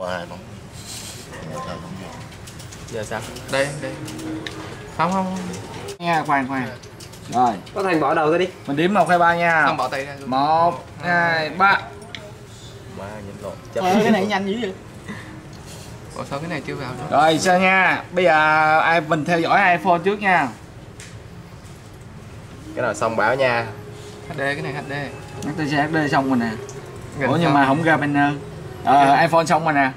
Qua bóng. giờ sao? Đây đây. Không không nha khoan khoan. Rồi. Có thành bỏ đầu ra đi. Mình đếm một hai ba nha. Không bỏ tay ra luôn. Một hai ba. Má nhấn lộn. Chấp. Ờ, cái này nhanh dữ vậy. Ủa sao cái này chưa vào nữa? Rồi sao nha? Bây giờ ai mình theo dõi iphone trước nha. Cái nào xong báo nha. HD cái này HD HTC HD xong rồi nè. Ủa nhưng mà không ra banner ờ iphone xong rồi nè.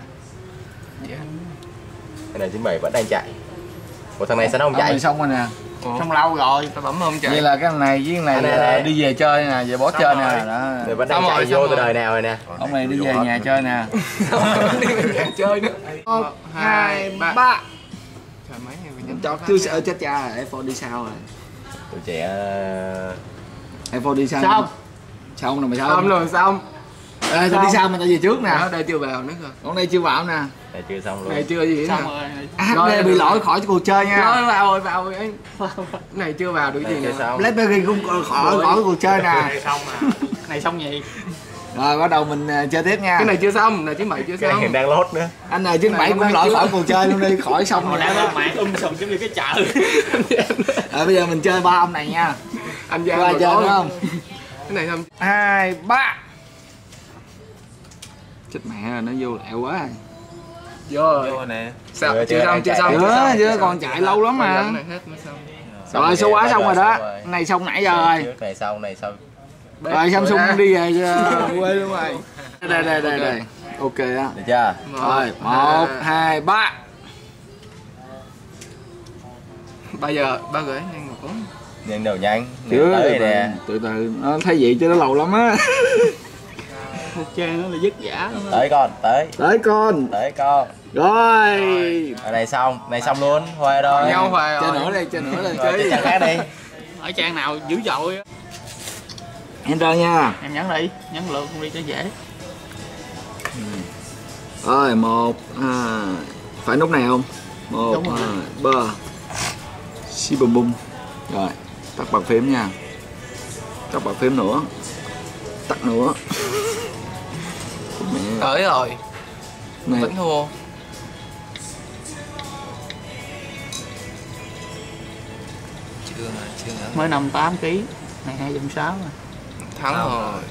Dạ. Cái này 97 vẫn đang chạy. Ủa thằng này sao nó không Ông chạy? này xong rồi nè. Ủa, xong lâu rồi. Tao bấm không chạy. Vậy là cái thằng này với thằng này À, là nè. đi về chơi nè về boss Xong chơi rồi. nè đó. Người vẫn đang Xong chạy rồi, vô xong từ đời nào rồi nè. ông này đi về nhà chơi nè. Chơi nữa. Một hai ba. trời mấy nhấn cho nha. sợ chết cha rồi iphone đi sau rồi. Tụi trẻ ờ, iphone đi sau. Xong. xong rồi mà xong sao rồi xong Ê, tôi đi sau mà tao về trước nè. Đó đây chưa vào nữa rồi. Con này chưa vào nè. Này chưa xong này luôn. chưa gì nữa HD Rồi, bị rồi. lỗi khỏi cuộc chơi nha. Nói vào rồi vào rồi. Này chưa vào được Này gì nữa. Blackberry cũng khỏi khỏi cuộc chơi nè. Xong à. Này xong gì rồi bắt đầu mình à, chơi tiếp nha. Cái này chưa xong này chín bảy chưa Cái xong. này đang lốt nữa. anh này chín bảy cũng lỗi khỏi cuộc chơi luôn đi khỏi xong rồi. lên mạng um sùm giống như cái chợ. À, bây giờ mình chơi ba ông này nha. Anh rồi chơi đúng không? Cái này không. Hai ba chết mẹ rồi nó vô lẹ quá. Rồi. Vô rồi nè. sao? Chưa, xong chưa xong chưa chưa còn chạy lâu lắm mà. Xong. Xong rồi số quá xong rồi xong đó này xong nãy giờ rồi. này sau này sau. rồi Samsung đi về cho quê luôn rồi đây đây đây đây ok á. Được chưa? rồi một hai ba. Bây giờ ba gửi nhanh một cuốn. Nhanh đầu nhanh. chưa từ từ nè. từ từ. Nó thấy vậy chứ nó lâu lắm á chơi nó là dứt giả luôn Tới con, tới. tới con Tới con. rồi Ở này xong, này xong luôn. Hoa rồi. nhau hoài chơi rồi nữa đi chơi nữa đi Rồi chơi trang khác đi. ở trang nào dữ dội á. enter nha em nhấn đi nhấn lượng không đi cho dễ rồi một hai phải nút này không một Đúng rồi. hai ba xi bùm bùm rồi tắt bàn phím nha tắt bàn phím nữa tắt nữa tới rồi. Này. Vẫn thua. Chưa mà chưa. Mới 58 kg này hai trăm sáu thắng rồi